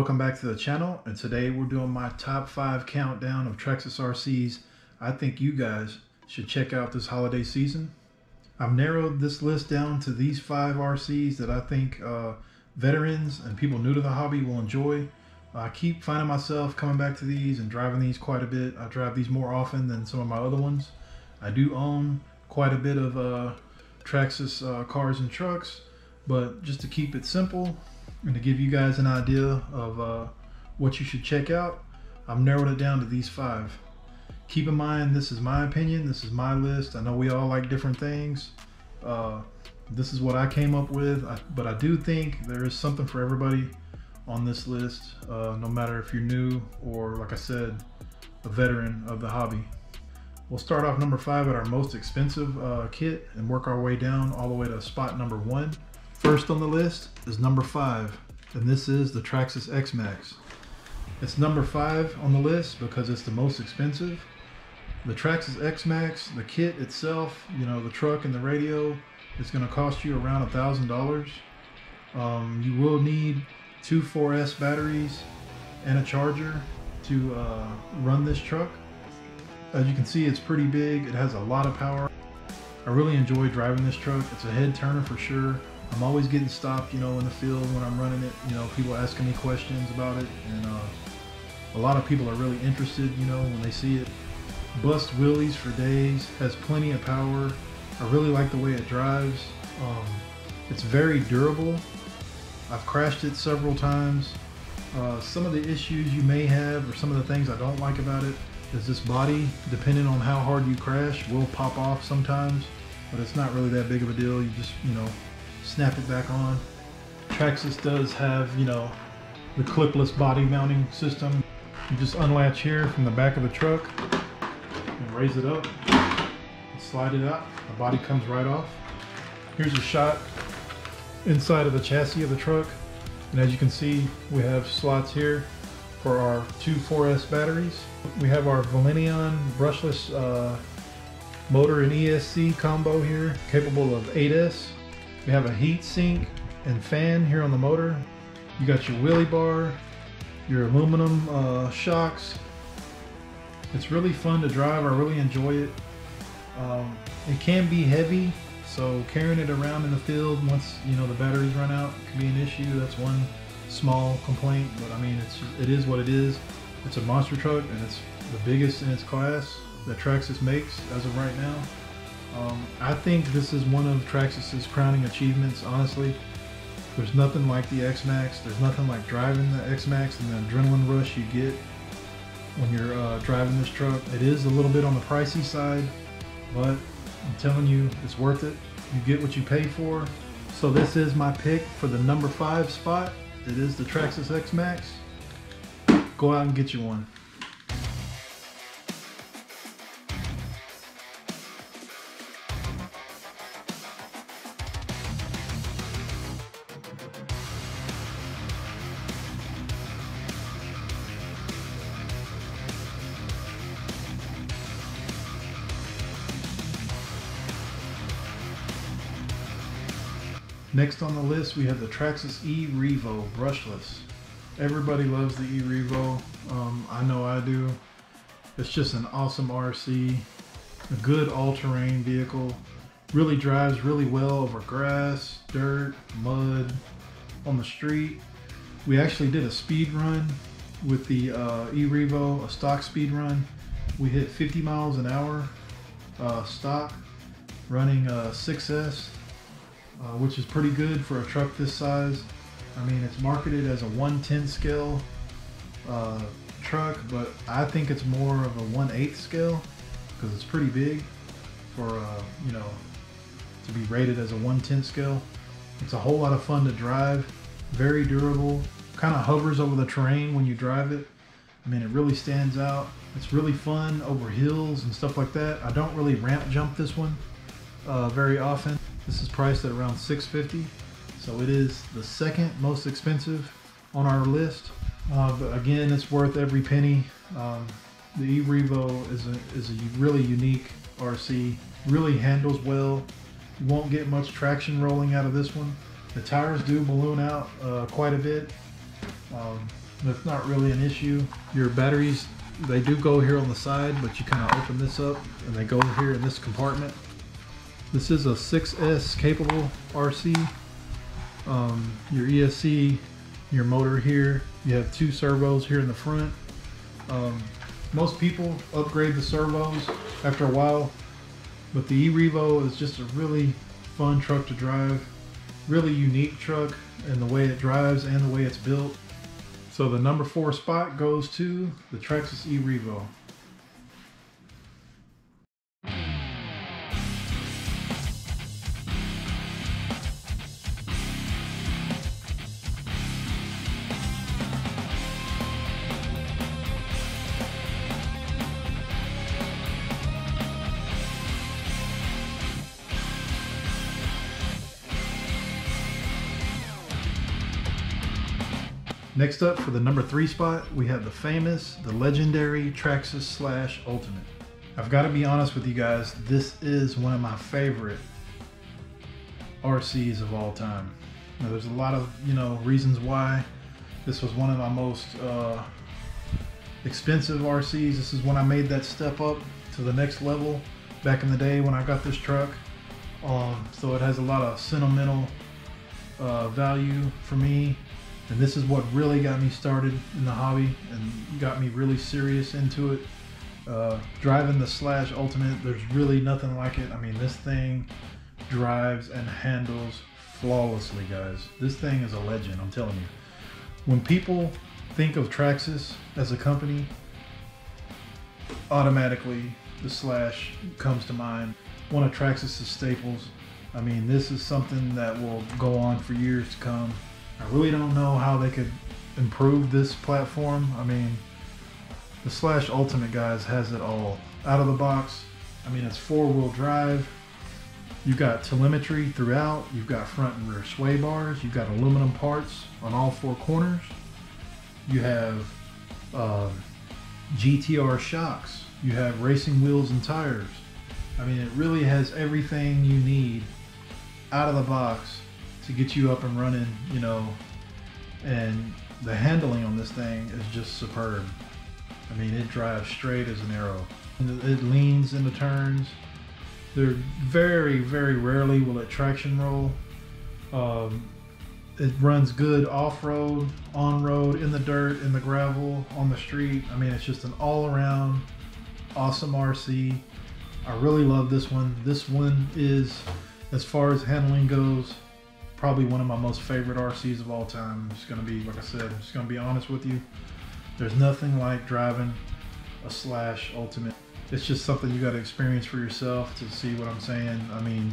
Welcome back to the channel and today we're doing my top 5 countdown of Traxxas RCs I think you guys should check out this holiday season. I've narrowed this list down to these 5 RCs that I think uh, veterans and people new to the hobby will enjoy. I keep finding myself coming back to these and driving these quite a bit. I drive these more often than some of my other ones. I do own quite a bit of uh, Traxxas uh, cars and trucks but just to keep it simple and to give you guys an idea of uh, what you should check out, I've narrowed it down to these five. Keep in mind, this is my opinion, this is my list. I know we all like different things. Uh, this is what I came up with, I, but I do think there is something for everybody on this list, uh, no matter if you're new or, like I said, a veteran of the hobby. We'll start off number five at our most expensive uh, kit and work our way down all the way to spot number one. First on the list is number five, and this is the Traxxas X-Maxx. It's number five on the list because it's the most expensive. The Traxxas X-Maxx, the kit itself, you know, the truck and the radio, is going to cost you around a thousand dollars. Um, you will need two 4S batteries and a charger to uh, run this truck. As you can see, it's pretty big. It has a lot of power. I really enjoy driving this truck. It's a head turner for sure. I'm always getting stopped, you know, in the field when I'm running it. You know, people asking me questions about it, and uh, a lot of people are really interested, you know, when they see it. Bust wheelies for days, has plenty of power. I really like the way it drives. Um, it's very durable. I've crashed it several times. Uh, some of the issues you may have, or some of the things I don't like about it, is this body, depending on how hard you crash, will pop off sometimes. But it's not really that big of a deal. You just, you know, snap it back on. Traxxas does have, you know, the clipless body mounting system. You just unlatch here from the back of the truck and raise it up, slide it out. The body comes right off. Here's a shot inside of the chassis of the truck. And as you can see, we have slots here for our two 4S batteries. We have our Velineon brushless uh, motor and ESC combo here, capable of 8S we have a heat sink and fan here on the motor. You got your wheelie bar, your aluminum uh, shocks. It's really fun to drive. I really enjoy it. Um, it can be heavy, so carrying it around in the field once you know the batteries run out can be an issue. That's one small complaint, but I mean it's it is what it is. It's a monster truck and it's the biggest in its class that Traxxas makes as of right now. Um, I think this is one of Traxxas's crowning achievements, honestly. There's nothing like the X-Maxx. There's nothing like driving the X-Maxx and the adrenaline rush you get when you're uh, driving this truck. It is a little bit on the pricey side, but I'm telling you, it's worth it. You get what you pay for. So this is my pick for the number five spot. It is the Traxxas X-Maxx. Go out and get you one. Next on the list, we have the Traxxas E-Revo brushless. Everybody loves the E-Revo. Um, I know I do. It's just an awesome RC, a good all-terrain vehicle. Really drives really well over grass, dirt, mud, on the street. We actually did a speed run with the uh, E-Revo, a stock speed run. We hit 50 miles an hour uh, stock running a uh, 6S uh, which is pretty good for a truck this size. I mean, it's marketed as a 110 scale uh, truck, but I think it's more of a 1 8 scale because it's pretty big for, uh, you know, to be rated as a 110 scale. It's a whole lot of fun to drive, very durable, kind of hovers over the terrain when you drive it. I mean, it really stands out. It's really fun over hills and stuff like that. I don't really ramp jump this one uh, very often. This is priced at around 650 so it is the second most expensive on our list. Uh, but again, it's worth every penny. Um, the E-Revo is a, is a really unique RC, really handles well. You won't get much traction rolling out of this one. The tires do balloon out uh, quite a bit. Um, That's not really an issue. Your batteries, they do go here on the side, but you kind of open this up and they go here in this compartment. This is a 6S capable RC. Um, your ESC, your motor here. You have two servos here in the front. Um, most people upgrade the servos after a while, but the e-Revo is just a really fun truck to drive. Really unique truck in the way it drives and the way it's built. So the number four spot goes to the Traxxas e-Revo. Next up for the number three spot, we have the famous, the legendary Traxxas Slash Ultimate. I've got to be honest with you guys, this is one of my favorite RCs of all time. Now, there's a lot of, you know, reasons why. This was one of my most uh, expensive RCs. This is when I made that step up to the next level back in the day when I got this truck. Um, so it has a lot of sentimental uh, value for me and this is what really got me started in the hobby and got me really serious into it. Uh, driving the Slash Ultimate, there's really nothing like it. I mean, this thing drives and handles flawlessly, guys. This thing is a legend, I'm telling you. When people think of Traxxas as a company, automatically the Slash comes to mind. One of Traxxas' staples. I mean, this is something that will go on for years to come. I really don't know how they could improve this platform. I mean, the Slash Ultimate guys has it all out of the box. I mean, it's four wheel drive. You've got telemetry throughout. You've got front and rear sway bars. You've got aluminum parts on all four corners. You have uh, GTR shocks. You have racing wheels and tires. I mean, it really has everything you need out of the box to get you up and running, you know, and the handling on this thing is just superb. I mean, it drives straight as an arrow. It leans in the turns. They're very, very rarely will it traction roll. Um, it runs good off-road, on-road, in the dirt, in the gravel, on the street. I mean, it's just an all-around awesome RC. I really love this one. This one is, as far as handling goes, probably one of my most favorite RCs of all time. I'm gonna be, like I said, I'm just gonna be honest with you. There's nothing like driving a Slash Ultimate. It's just something you gotta experience for yourself to see what I'm saying. I mean,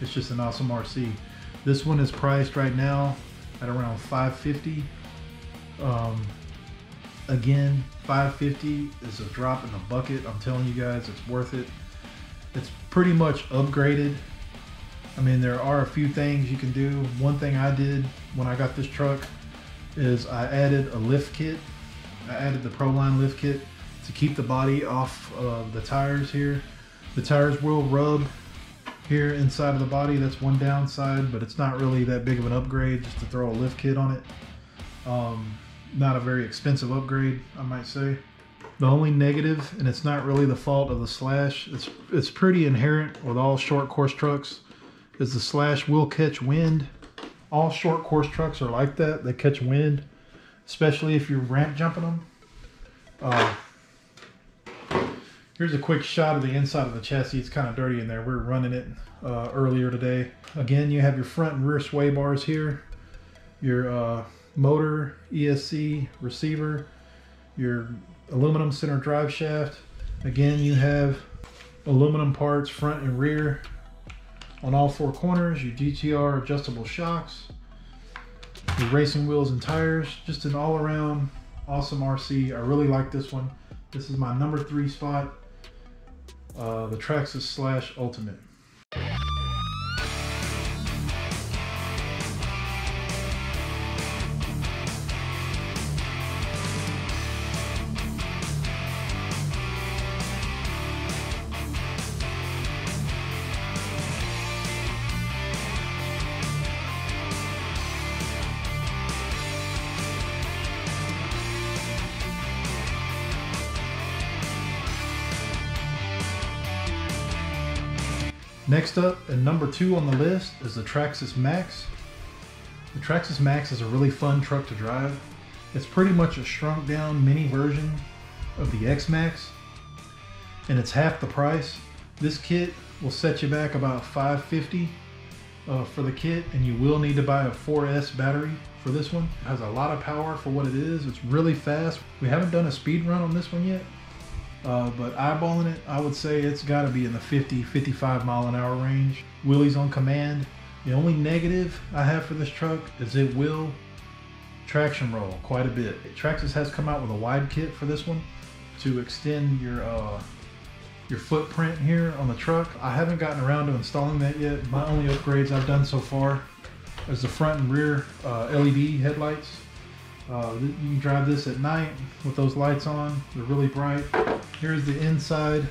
it's just an awesome RC. This one is priced right now at around 550. Um, again, 550 is a drop in the bucket. I'm telling you guys, it's worth it. It's pretty much upgraded I mean, there are a few things you can do. One thing I did when I got this truck is I added a lift kit. I added the Proline lift kit to keep the body off of the tires here. The tires will rub here inside of the body. That's one downside, but it's not really that big of an upgrade just to throw a lift kit on it. Um, not a very expensive upgrade, I might say. The only negative, and it's not really the fault of the Slash, it's, it's pretty inherent with all short course trucks is the slash will catch wind. All short course trucks are like that. They catch wind, especially if you're ramp jumping them. Uh, here's a quick shot of the inside of the chassis. It's kind of dirty in there. We are running it uh, earlier today. Again, you have your front and rear sway bars here. Your uh, motor, ESC, receiver, your aluminum center drive shaft. Again, you have aluminum parts front and rear on all four corners, your GTR adjustable shocks, your racing wheels and tires, just an all around awesome RC. I really like this one. This is my number three spot, uh, the Traxxas Slash Ultimate. Next up, and number two on the list, is the Traxxas Maxx. The Traxxas Maxx is a really fun truck to drive. It's pretty much a shrunk down mini version of the X-Maxx, and it's half the price. This kit will set you back about 550 uh, for the kit, and you will need to buy a 4S battery for this one. It has a lot of power for what it is. It's really fast. We haven't done a speed run on this one yet, uh, but eyeballing it, I would say it's got to be in the 50, 55 mile an hour range. Wheelies on command. The only negative I have for this truck is it will traction roll quite a bit. Traxxas has come out with a wide kit for this one to extend your uh, your footprint here on the truck. I haven't gotten around to installing that yet. My only upgrades I've done so far is the front and rear uh, LED headlights. Uh, you can drive this at night with those lights on. They're really bright. Here's the inside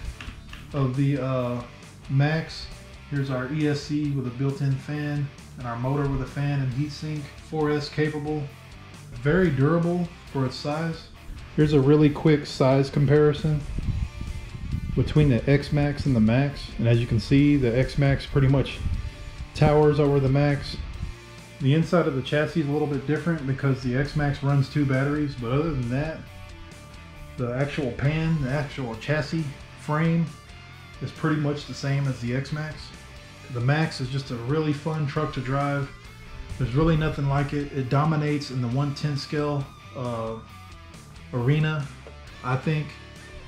of the uh, Maxx. Here's our ESC with a built-in fan and our motor with a fan and heatsink. 4S capable. Very durable for its size. Here's a really quick size comparison between the X-Maxx and the Maxx. And as you can see, the X-Maxx pretty much towers over the Maxx. The inside of the chassis is a little bit different because the X-Maxx runs two batteries, but other than that, the actual pan, the actual chassis frame is pretty much the same as the X-Maxx. The Maxx is just a really fun truck to drive. There's really nothing like it. It dominates in the 110 scale uh, arena, I think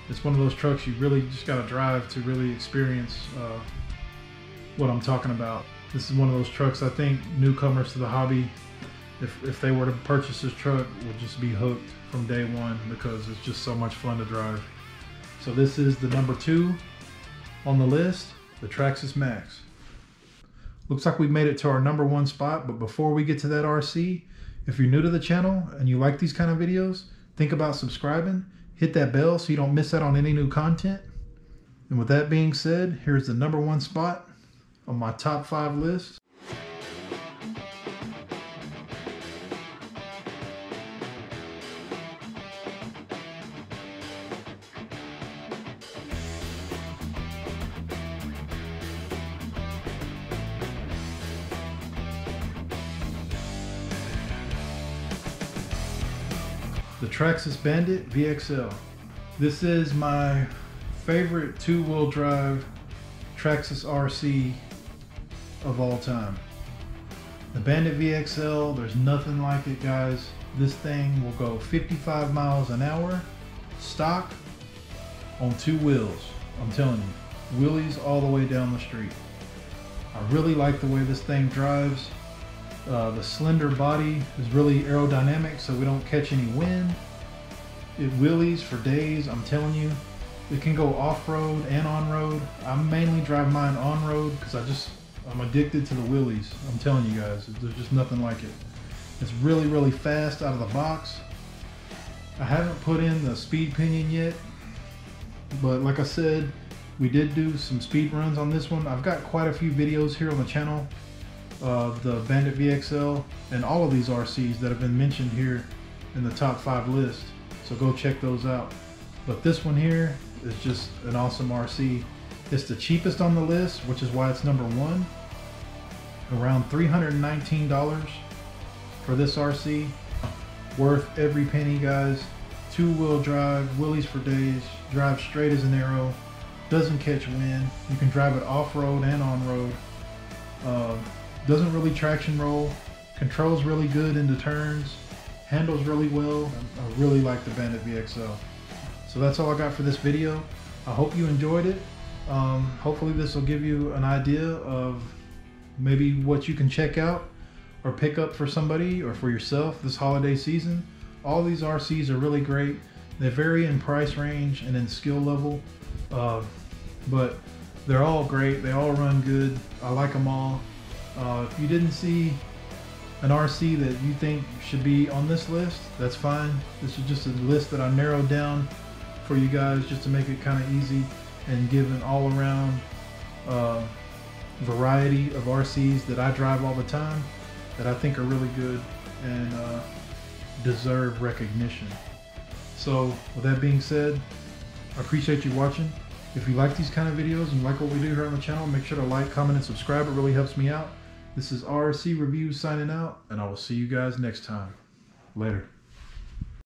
it's one of those trucks you really just got to drive to really experience uh, what I'm talking about. This is one of those trucks I think newcomers to the hobby, if, if they were to purchase this truck, would just be hooked from day one because it's just so much fun to drive. So this is the number two on the list, the Traxxas Maxx. Looks like we made it to our number one spot, but before we get to that RC, if you're new to the channel and you like these kind of videos, think about subscribing hit that bell so you don't miss out on any new content. And with that being said, here's the number one spot on my top five list. the Traxxas Bandit VXL. This is my favorite two-wheel drive Traxxas RC of all time. The Bandit VXL, there's nothing like it guys. This thing will go 55 miles an hour, stock, on two wheels. I'm telling you, wheelies all the way down the street. I really like the way this thing drives. Uh, the slender body is really aerodynamic so we don't catch any wind. It wheelies for days, I'm telling you. It can go off-road and on-road. I mainly drive mine on-road because I just, I'm addicted to the wheelies. I'm telling you guys, there's just nothing like it. It's really, really fast out of the box. I haven't put in the speed pinion yet, but like I said, we did do some speed runs on this one. I've got quite a few videos here on the channel of the Bandit VXL and all of these RCs that have been mentioned here in the top five list. So go check those out. But this one here is just an awesome RC. It's the cheapest on the list, which is why it's number one. Around $319 for this RC. Worth every penny, guys. Two wheel drive, wheelies for days, drive straight as an arrow, doesn't catch wind. You can drive it off road and on road. Uh, doesn't really traction roll. Controls really good into turns. Handles really well. I really like the Bandit VXL. So that's all I got for this video. I hope you enjoyed it. Um, hopefully this will give you an idea of maybe what you can check out or pick up for somebody or for yourself this holiday season. All these RCs are really great. They vary in price range and in skill level, uh, but they're all great. They all run good. I like them all. Uh, if you didn't see an RC that you think should be on this list, that's fine. This is just a list that I narrowed down for you guys just to make it kind of easy and give an all-around uh, variety of RCs that I drive all the time that I think are really good and uh, deserve recognition. So with that being said, I appreciate you watching. If you like these kind of videos and like what we do here on the channel, make sure to like, comment, and subscribe. It really helps me out. This is RC Reviews signing out, and I will see you guys next time. Later.